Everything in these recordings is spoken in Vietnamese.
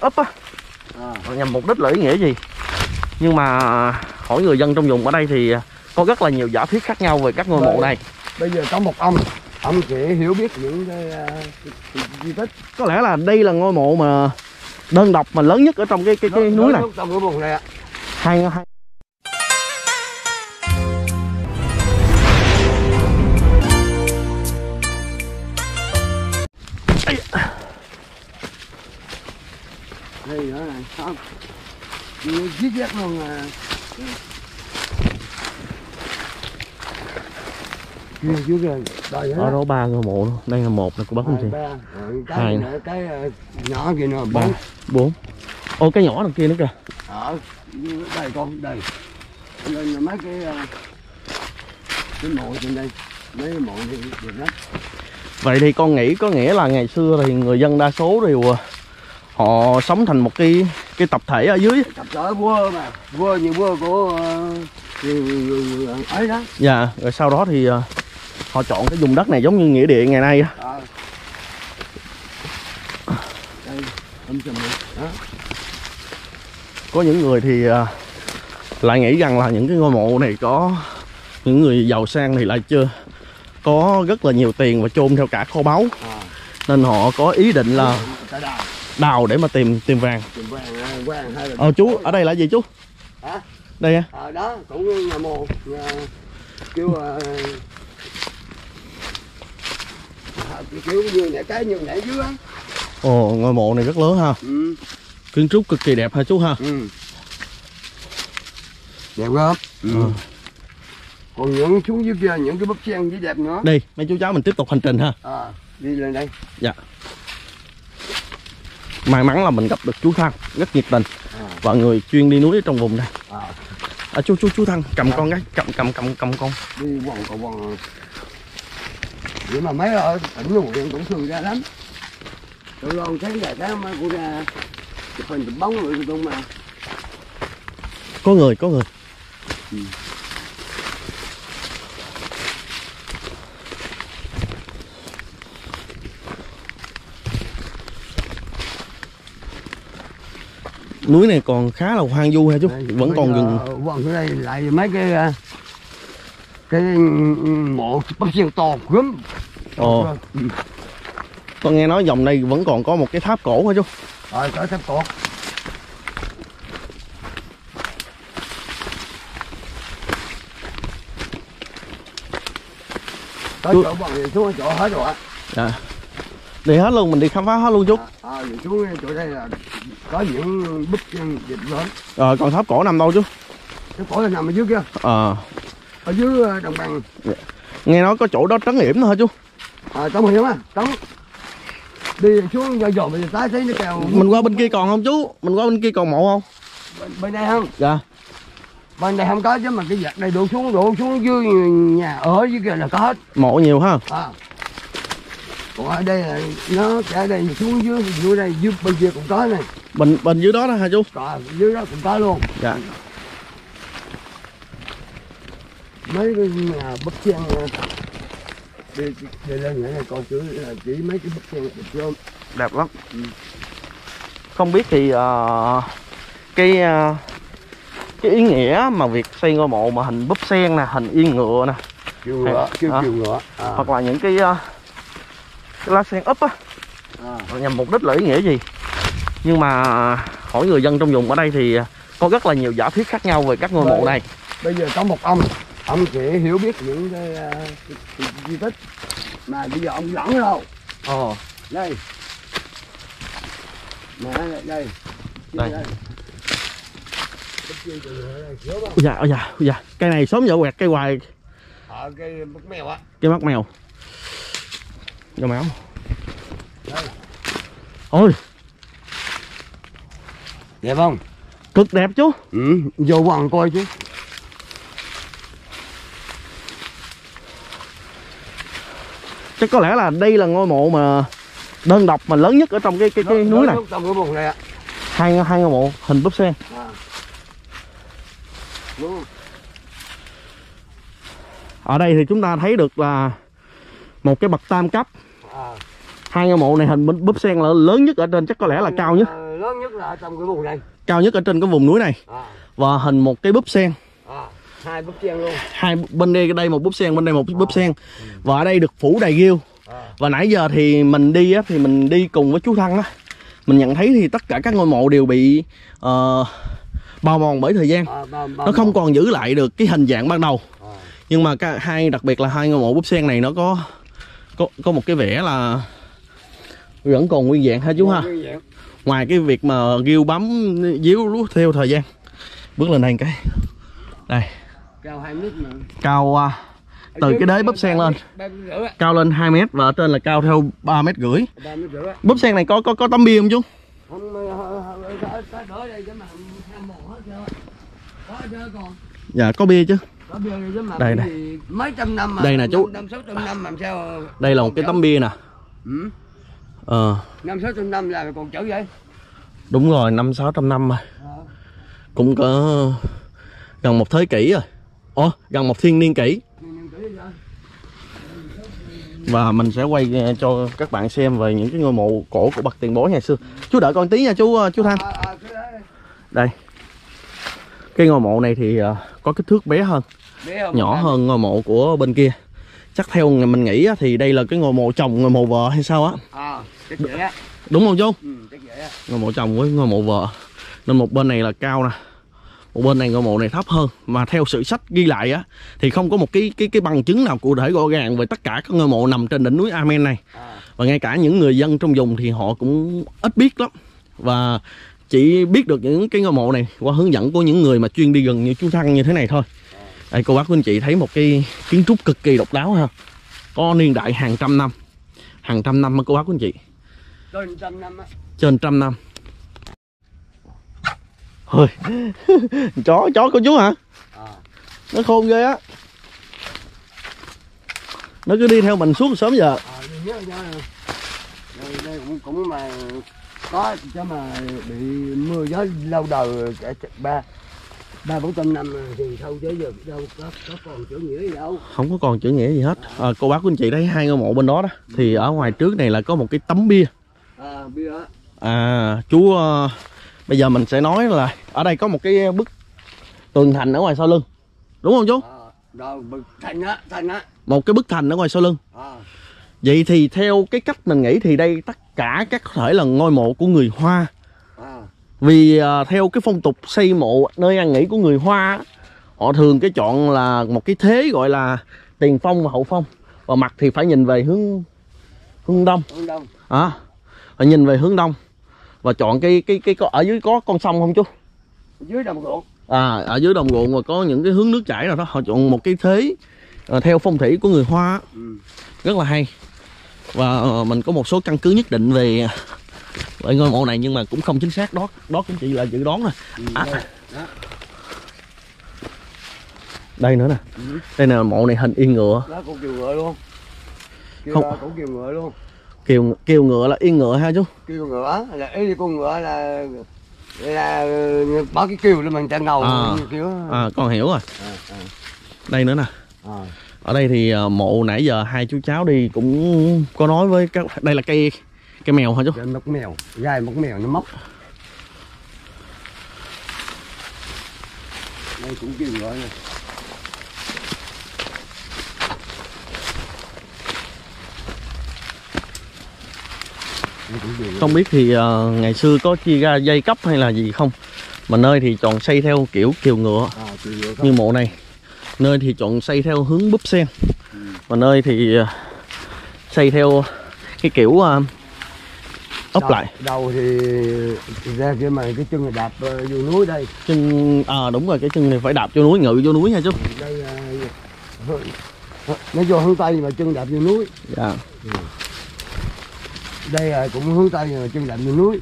úp á. À. nhằm mục đích là ý nghĩa gì? Nhưng mà hỏi người dân trong vùng ở đây thì có rất là nhiều giả thuyết khác nhau về các ngôi mộ này. bây giờ có một ông ông sẽ hiểu biết những cái, uh, cái, di tích. Có lẽ là đây là ngôi mộ mà đơn độc mà lớn nhất ở trong cái cái, cái núi này. trong cái vùng này ạ. Hai hai đây nữa này không. Giết giết luôn à kia chú kìa đây ở đó ba ngôi mộ luôn. đây là một này của bác không chị Hai nữa, cái ờ, nhỏ kia nữa ba bốn. ô cái nhỏ đằng kia nữa kìa. Ở đây con đây. Đây là mấy cái ờ, cái mộ trên đây. Mấy cái mộ này được lắm. Vậy thì con nghĩ có nghĩa là ngày xưa thì người dân đa số đều họ sống thành một cái cái tập thể ở dưới tập trở vua mà vua như vua của ờ, người ấy đó dạ rồi sau đó thì à, họ chọn cái vùng đất này giống như nghĩa địa ngày nay. Ờ. đó có những người thì lại nghĩ rằng là những cái ngôi mộ này có những người giàu sang thì lại chưa có rất là nhiều tiền và chôn theo cả kho báu à. nên họ có ý định là đào để mà tìm tìm vàng. Chùm vàng à, vàng hay là ờ chú ở đây là gì chú? Hả? Đây á ở đó cũng nhà mồ nhà, kêu ờ, à, kiểu như nhảy cái như nhảy dưới á. Ồ ngôi mộ này rất lớn ha. Ừ. Kiến trúc cực kỳ đẹp ha chú ha. Ừ. Đẹp không ừ. Ờ. còn những xuống dưới kia những cái búp sen dưới đẹp nữa. Đi mấy chú cháu mình tiếp tục hành trình ha. À đi lên đây may mắn là mình gặp được chú Thăng rất nhiệt tình à, và người chuyên đi núi ở trong vùng này. À. à, chú chú chú Thăng cầm con cái cầm cầm cầm cầm con. Đi vòng cầu vòng vậy mà mấy ở tỉnh nội huyện cũng thường ra lắm. Tôi luôn thấy là cái mà của ra chụp hình chụp bóng rồi tôi mà. Có người có người. Ừ. núi này còn khá là hoang vu ha chú Đây, vẫn còn rừng vòng xuống đây lại mấy cái à, cái mộ bắp sen to gớm. Ồ con nghe nói dòng đây vẫn còn có một cái tháp cổ hả chú rồi cỡ thép cột tới Chú- chỗ bọn này xuống chỗ hết rồi á. Dạ. Đi hết luôn mình đi khám phá hết luôn chú à, à, chỗ đây là có những bức dịch lớn rồi còn tháp cổ nằm đâu chú cái cổ là nằm ở dưới kia. Ờ. Ở dưới ờ, đồng bằng. Nghe nói có chỗ đó trấn yểm nữa hả chú? À, tống hiểm á tống đi xuống giờ dồn bây tái thấy nó kèo mình qua bên kia còn không chú? Mình qua bên kia còn mộ không? Bên, bên đây không. Dạ. Bên đây không có chứ mà cái giặc này đổ xuống đổ xuống dưới nhà ở dưới kia là có hết. Mộ nhiều ha? À. còn ở đây là nó cả đây xuống dưới dưới đây dưới bên kia cũng có này. Bên bên dưới đó đó hả chú? Còn dưới đó cũng có luôn. Dạ. Mấy cái nhà bức sen đi đi lên nhảy này con chữ là chỉ mấy cái bức sen bức sen đẹp lắm. Không biết thì ờ, cái ờ, cái ý nghĩa mà việc xây ngôi mộ mà hình búp sen nè hình yên ngựa nè. Kiều ngựa kêu À. kiều ngựa à. hoặc là những cái, ờ, cái lá sen úp á. À. nhằm mục đích là ý nghĩa gì? Nhưng mà hỏi người dân trong vùng ở đây thì có rất là nhiều giả thuyết khác nhau về các ngôi mộ này. bây giờ có một ông ông sẽ hiểu biết những cái, cái, cái di tích mà bây giờ ông lẫn đâu. Ồ đây. Nè đây. Đây. Đây, dạ dạ dạ. Cây này sớm dạo quẹt cây hoài. Ở cái bức mèo á. Cái mắt mèo vô máu. Đây ôi. Đẹp không? Cực đẹp chú. Ừ vô quần coi chứ. Chắc có lẽ là đây là ngôi mộ mà đơn độc mà lớn nhất ở trong cái cái, cái núi này. trong cái vùng này ạ. Hai hai ngôi mộ hình búp sen. À. đúng không? ở đây thì chúng ta thấy được là một cái bậc tam cấp. À. hai ngôi mộ này hình búp- búp sen là lớn nhất ở trên chắc có lẽ là cao nhất. Ờ, lớn nhất là ở trong cái vùng này. Cao nhất ở trên cái vùng núi này. À, và hình một cái búp sen. À, hai bức sen luôn. Hai bên đây đây một búp sen bên đây một búp sen. Và ở đây được phủ đầy ghiêu. À, và nãy giờ thì mình đi á thì mình đi cùng với chú Thăng á. Mình nhận thấy thì tất cả các ngôi mộ đều bị ờ, bào mòn bởi thời gian. À, ba, ba, nó không còn giữ lại được cái hình dạng ban đầu. À, nhưng mà cả hai đặc biệt là hai ngôi mộ búp sen này nó có có có một cái vẻ là vẫn còn nguyên vẹn ha chú ha? ngoài cái việc mà ghiêu bấm díu lú theo thời gian. Bước lên đây cái. Đây. Cao hai mét mà cao à, từ cái đế búp sen lên. cao lên 2 mét và ở trên là cao theo 3 mét rưỡi. Búp sen này có có có tấm bia không chú? Dạ có bia chứ đây gì? Mấy trăm năm mà Đây nè chú. năm sáu trăm năm làm sao đây là một cái tấm bia nè. Ừ? ờ. Năm sáu trăm năm là còn chữ vậy? Đúng rồi năm sáu trăm năm rồi à, cũng có gần một thế kỷ rồi. Ồ gần một thiên niên kỷ. Và mình sẽ quay ờ, cho các bạn xem về những cái ngôi mộ cổ của bậc tiền bối ngày xưa. Chú đợi con tí nha chú ờ, chú Thanh. À, à, đây. Cái ngôi mộ này thì ờ, có kích thước bé hơn? Nhỏ hơn ngôi mộ của bên kia. Chắc theo mình nghĩ thì đây là cái ngôi mộ chồng ngôi mộ vợ hay sao á? À đúng không chú ừ ngôi mộ chồng với ngôi mộ vợ. Nên một bên này là cao nè một bên này ngôi mộ này thấp hơn. Mà theo sự sách ghi lại á thì không có một cái cái cái bằng chứng nào cụ thể rõ ràng về tất cả các ngôi mộ nằm trên đỉnh núi Amen này. À, và ngay cả những người dân trong vùng thì họ cũng ít biết lắm. Và chỉ biết được những cái ngôi mộ này qua hướng dẫn của những người mà chuyên đi gần như chú Thăng như thế này thôi đây cô bác cô anh chị thấy một cái kiến trúc cực kỳ độc đáo ha. Có niên đại hàng trăm năm. Hàng trăm năm á cô bác cô anh chị. Trên trăm năm á. Trên trăm năm. Ôi, chó chó của chú hả? À, nó khôn ghê á. Nó cứ đi theo mình suốt sớm giờ. À tôi nhớ nhớ đây, đây cũng cũng mà có chứ mà bị mưa gió lâu đời cả ba ba bốn trăm năm thì thôi chứ giờ đâu có có còn chữ nghĩa gì đâu. Không có còn chữ nghĩa gì hết. À, cô bác của anh chị thấy hai ngôi mộ bên đó đó thì ở ngoài trước này là có một cái tấm bia. À bia à chú ờ, bây giờ mình sẽ nói là ở đây có một cái bức tường thành ở ngoài sau lưng. Đúng không chú? À, bực thành á thành á. Một cái bức thành ở ngoài sau lưng. À, vậy thì theo cái cách mình nghĩ thì đây tất cả các có thể là ngôi mộ của người hoa vì à, theo cái phong tục xây mộ nơi an nghỉ của người hoa họ thường cái chọn là một cái thế gọi là tiền phong và hậu phong. Và mặt thì phải nhìn về hướng hướng đông. Hướng đông. À, và nhìn về hướng đông. Và chọn cái cái cái có ở dưới có con sông không chú? Dưới đồng ruộng. À ở dưới đồng ruộng và có những cái hướng nước chảy nào đó. Họ chọn một cái thế à, theo phong thủy của người hoa ừ. rất là hay. Và ờ, mình có một số căn cứ nhất định về về ngôi mộ này nhưng mà cũng không chính xác đó đó cũng chỉ là dự đoán thôi. Ừ, À. đây, nữa nè. Ừ. đây là mộ này hình yên ngựa. Đó cũng kiều ngựa luôn. Kiều Không. cũng kiều ngựa luôn. Kiều kiều ngựa là yên ngựa ha chú? Kiều ngựa là ý con ngựa là là bỏ cái kiều lên mình chân ngầu À. kiểu à con hiểu rồi. À, à, đây nữa nè. À. ở đây thì ờ, mộ nãy giờ hai chú cháu đi cũng có nói với các đây là cây cây mèo hả chú? Rồi móc mèo. Gai móc mèo nó móc đây cũng cũng kiều ngựa. không biết thì ờ, ngày xưa có chia ra dây cấp hay là gì không? Mà nơi thì chọn xây theo kiểu kiều ngựa. À như mộ này. Nơi thì chọn xây theo hướng búp sen. Và nơi thì ờ, xây theo cái kiểu ờ, ốp đầu, lại. Đầu thì, ra kia mà cái chân là đạp ờ, vô núi đây. Chân à đúng rồi cái chân này phải đạp vô núi ngự vô núi nha chú. Đây là nó vô hướng tây mà chân đạp vô núi. Dạ. Đây là cũng hướng tây mà chân đạp vô núi.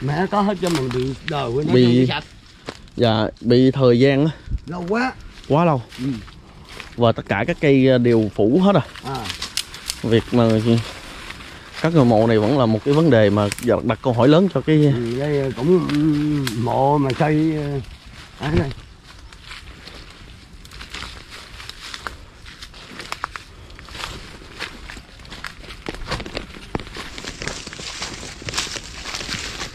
Mẹ có hết cho mình bị đời với nó bị sạch dạ bị thời gian á, lâu quá. Quá lâu. Ừ và tất cả các cây ờ, đều phủ hết rồi à. việc mà các người mộ này vẫn là một cái vấn đề mà đặt câu hỏi lớn cho cái ừ, đây ờ, cũng ừ, mộ mà xây ờ, à, này.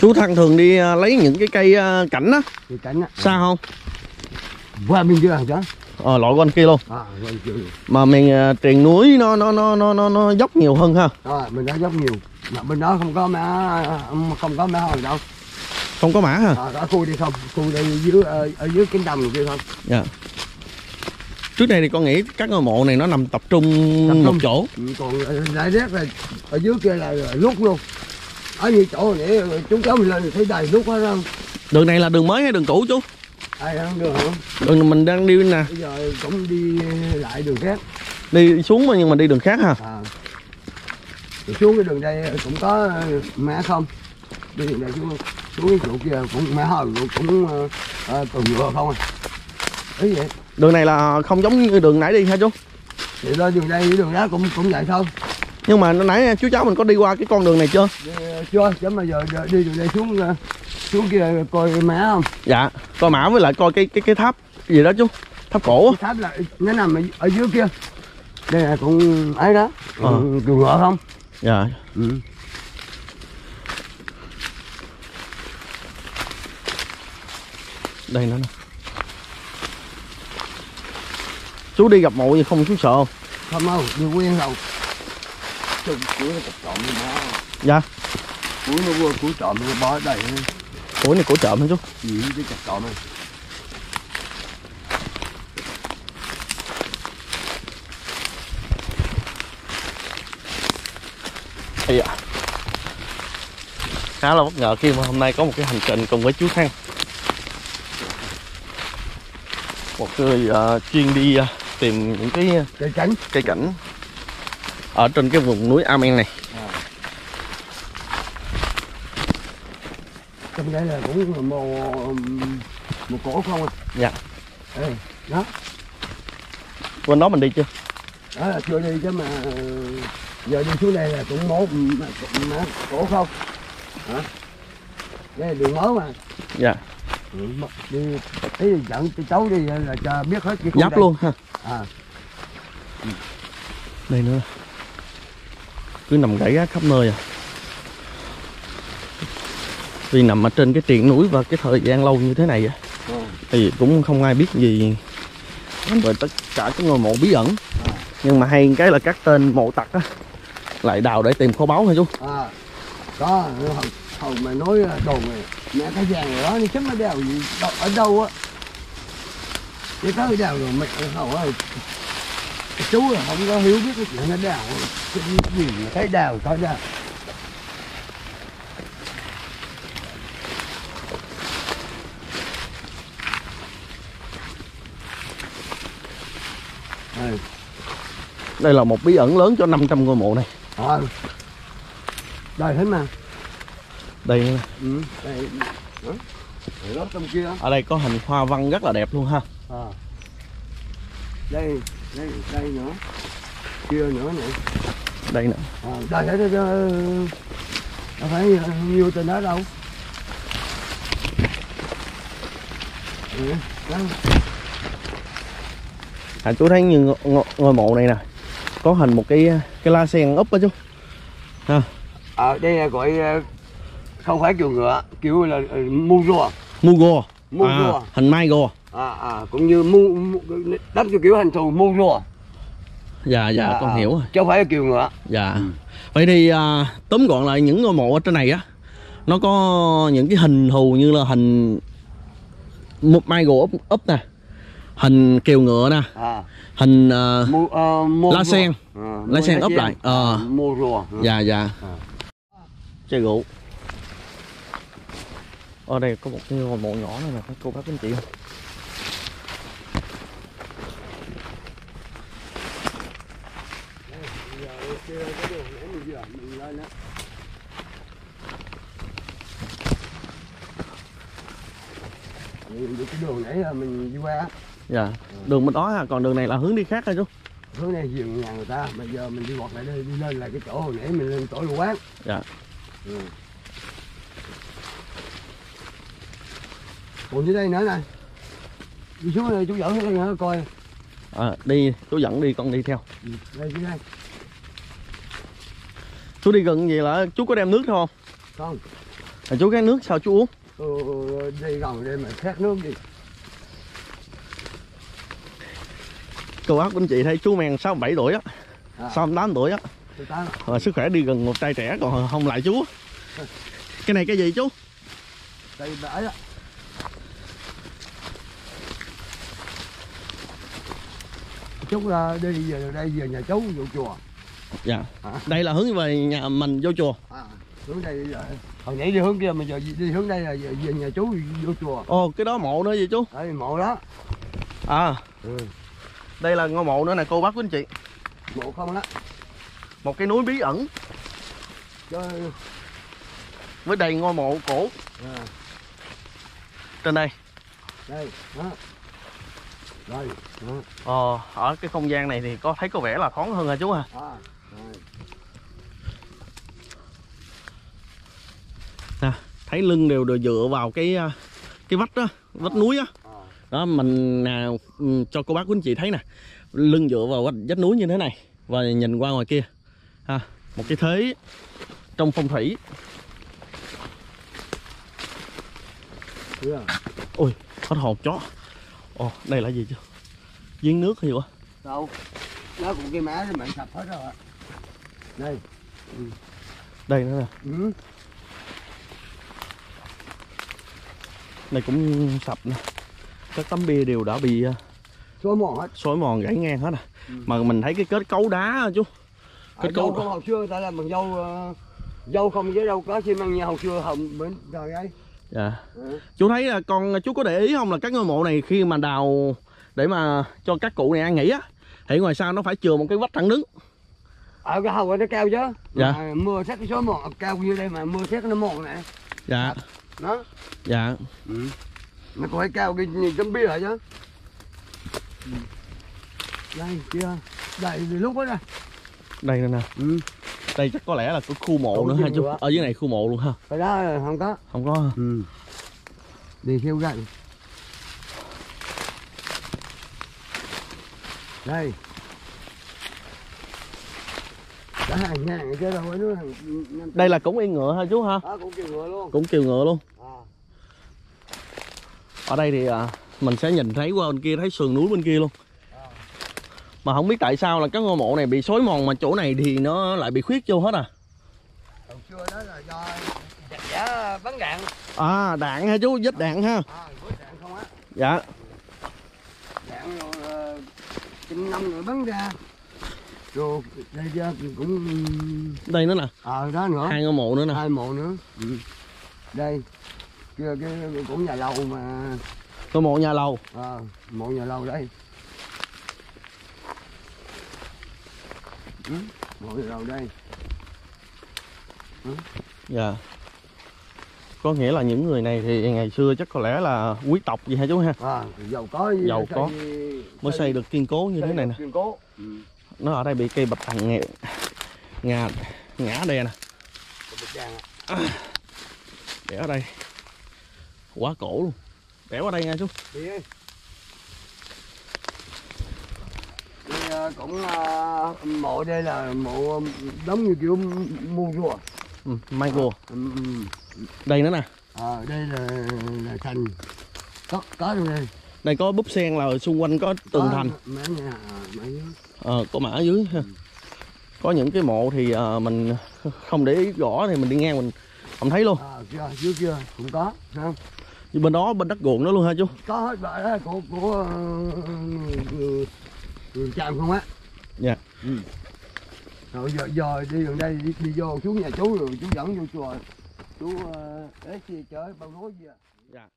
chú thăng thường đi lấy những cái cây cảnh á, cây cảnh á. xa không qua bên kia hàng chứ ờ loại quanh kia luôn. À kia mà mình à, triền núi nó nó nó nó nó nó dốc nhiều hơn ha? À, bên đó dốc nhiều. Mà bên đó không có má không có má hòn đâu. Không có mã ha à, có khu đi không? Khu đi dưới ở, ở dưới cánh đồng kia không dạ. Trước đây thì con nghĩ các ngôi mộ này nó nằm tập trung, Tập trung. một chỗ. Ừ, còn lại rác là ở dưới kia là lúc luôn. Ở như chỗ này chúng cháu mình lên thì thấy đầy lúc hết không đường này là đường mới hay đường cũ chú ai không được không? Đường mình đang đi nè. Bây giờ cũng đi lại đường khác. Đi xuống mà nhưng mà đi đường khác ha à. Rồi xuống cái đường đây cũng có mã không? Đi đường đây xuống xuống cái chỗ kia cũng mã hồi cũng uh, uh, nhựa không à? Ý vậy. Đường này là không giống như đường nãy đi ha chú? Thì lên đường đây đường đó cũng cũng vậy thôi. Nhưng mà nãy chú cháu mình có đi qua cái con đường này chưa? Đi, chưa chứ mà giờ giờ đi đường đây xuống ờ, xuống kia coi mã không dạ coi mã với lại coi cái cái cái tháp gì đó chú tháp cổ á. cái tháp là nó nằm ở, ở dưới kia đây là cũng ấy đó Ờ. ừ, đường ngựa không dạ ừ. đây nữa nè chú đi gặp mộ gì không chú sợ không không đâu đi quen rồi Trời, cuối nó trộm nó bó dạ cuối nó vừa cuối trộm nó bó đầy ủa này cổ trộm hả chú? Gì cái chặt trộm này. Ây da. khá là bất ngờ khi mà hôm nay có một cái hành trình cùng với chú Thăng một người ờ, chuyên đi ờ, tìm những cái ờ, cây cánh cây cảnh ở trên cái vùng núi Amen này trong đây là cũng một một cổ không à dạ. Ê, đó. Bên đó mình đi chưa đó là chưa đi chứ mà giờ đi xuống đây là cũng mố mà, cổ không? Hả? Đây là đường mới mà. Dạ. Ừ, đi là dẫn cháu đi là cho biết hết cái giáp đây. luôn ha. À. Đây nữa. Cứ nằm gãy khắp nơi à vì nằm ở trên cái triền núi và cái thời gian lâu như thế này ừ. thì cũng không ai biết gì về tất cả các ngôi mộ bí ẩn À. nhưng mà hay cái là các tên mộ tặc á lại đào để tìm kho báu hả chú à có hầu, hầu mà nói đồn này mẹ cái vàng đó nó chấm nó đèo gì đâu, ở đâu á cái tới đèo rồi mẹ hầu ơi chú là không có hiểu biết cái chuyện nó đèo cái gì mà thấy đèo thôi đèo Ừ. đây là một bí ẩn lớn cho 500 ngôi mộ này Ờ. Đây hết mà. đây. Ừ. Đây. Đó. Đây đó trong kia. ở đây có hình hoa văn rất là đẹp luôn ha À. Đây, đây, đây nữa. Kia nữa này. đây nữa À, đây hết đó. Đâu phải nhiều tên đó đâu. Ừ. Đó. à, chú thấy như ngôi mộ này nè có hình một cái cái la sen úp á chú ha Ở đây là gọi ờ, không phải kiểu ngựa, kiểu là ờ, mu rùa. mugo Mu à, hình mai gò À, à, cũng như mu, mu đắp cho kiểu hình thù mu rùa. dạ dạ À, con à, hiểu rồi Chứ không phải kiểu ngựa. Dạ. Vậy thì à, tóm gọn lại những ngôi mộ ở trên này á nó có những cái hình thù như là hình một mai gỗ úp, úp nè, hình kèo ngựa nè, À. hình à, Mu, ờ, mu Lá sen. Ờ, Lá sen ấp lại. Ờ. Mu rùa. Ừ. dạ dạ. À. Chai rượu. Ở đây có một cái ngôi mộ nhỏ này nè, các cô bác anh chị không? Cái đường nãy là mình đi qua Dạ. Đường bên đó ha, còn đường này là hướng đi khác thôi chú. hướng này giường nhà người ta mà giờ mình đi quạt lại đây đi lên lại cái chỗ hồi nãy mình lên chỗ lục quán Dạ. ừ. còn dưới đây nữa nè đi xuống đây chú dẫn đây nữa coi À, đi chú dẫn đi con đi theo. ừ. đây dưới đây Chú đi gần gì là chú có đem nước không? con à, chú cái nước sao chú uống ừ, đi gần đây mà khát nước đi cô bác anh chị thấy chú men sáu bảy tuổi á. À, sáu tám tuổi á. Rồi, sức khỏe đi gần một trai trẻ còn không lại chú. Cái này cái gì chú? Đây bãi đó chút là đi về đây về nhà chú vô chùa. Dạ. À, đây là hướng về nhà mình vô chùa. À, hướng đây là hồi nãy đi hướng kia mà giờ đi hướng đây là về, về nhà chú vô chùa. Ồ cái đó mộ nữa gì chú? Đây mộ đó. À. Ừ. đây là ngôi mộ nữa nè cô bác của anh chị. Mộ không đó. Một cái núi bí ẩn. Cho với đầy ngôi mộ cổ. À, trên đây. Đây đó. Đây đó. Ờ ở cái không gian này thì có thấy có vẻ là thoáng hơn hả chú à à, nè thấy lưng đều đều dựa vào cái à, cái vách đó vách núi á đó mình à, ừ, cho cô bác của anh chị thấy nè. Lưng dựa vào vách, núi như thế này và nhìn qua ngoài kia. Ha một cái thế trong phong thủy. Chưa ôi hết hồn chó. Ồ đây là gì chứ? Giếng nước gì quá? Đâu? Nó cũng cái má mày sập hết rồi đây. Đây nữa nè. Ừ. đây cũng sập nè các tấm bia đều đã bị à, số mòn hết. xói mòn gãy ngang hết à. Ừ. mà mình thấy cái kết cấu đá chú. Ở Cái dâu câu- không hồi xưa ta làm bằng dâu ờ, dâu không với đâu có xi măng như hồi xưa hồng bên trời ấy. Dạ. Ừ. chú thấy là con chú có để ý không là các ngôi mộ này khi mà đào để mà cho các cụ này ăn nghỉ á thì ngoài sau nó phải chừa một cái vách thẳng đứng. Ở cái hầu nó cao chứ. Dạ. Mà mưa xét cái số mòn cao như đây mà mưa xét nó mòn này. Dạ. Đó. Dạ. Ừ. nó còn phải cao cái nhìn tấm bia hả chứ? Ừ. đây chưa đây thì lúc đó nè. Đây nè nè. Ừ. đây chắc có lẽ là cái khu mộ Ủa, nữa ha chú ở dưới này khu mộ luôn ha. Cái đó không có. Không có ha? ừ. đi theo gần đây. Hàng hàng năm đây là cũng yên ngựa ha chú ha. Đó cũng kêu ngựa luôn. Cũng kiều ngựa luôn. à. Ở đây thì à, mình sẽ nhìn thấy qua bên kia thấy sườn núi bên kia luôn. À. mà không biết tại sao là các ngôi mộ này bị xói mòn mà chỗ này thì nó lại bị khuyết vô hết à? Hồi xưa đó là do chặt giả bắn đạn. À đạn ha chú? Vết đạn ha? À với đạn không á. Dạ. Đạn rồi ờ, chừng năm rồi bắn ra. Rồi đây ra thì cũng đây nữa nè. ờ đó nữa. Hai ngôi mộ nữa nè. Hai mộ nữa. Ừ. đây kia cái cũng nhà lầu mà. Ngôi mộ nhà lầu. À, mộ nhà lầu đây. Ừ, mộ nhà lầu đây. Dạ. Có nghĩa là những người này thì ngày xưa chắc có lẽ là quý tộc gì hả chú ha? À giàu có Giàu có. mới xây được kiên cố như thế này nè. kiên cố. Ừ. nó ở đây bị cây bạch đằng ngẹ ngà ngã đè nè. Để ở đây quá cổ luôn. Để ở đây nha chú. Đi Đây, ờ, cũng ờ, mộ đây là mộ giống như kiểu mua rùa ừ, Michael ừ, ừ. đây nữa nè. À, đây là, là thành. Có có luôn đây. Đây có búp sen là xung quanh có tường Có thành. mã nhà mã ờ, có mã ở dưới ha. Có những cái mộ thì ờ, mình không để ý rõ thì mình đi ngang mình không thấy luôn. À, chưa dưới kia cũng có không như bên đó bên đất ruộng đó luôn ha chú? Có hết vậy đó của của ờ, người, người chạm không á. Dạ. ừ. rồi giờ giờ đi gần đây đi, đi vô xuống nhà chú rồi chú dẫn vô chùa. Chú để chia chở bao lúa gì à? Dạ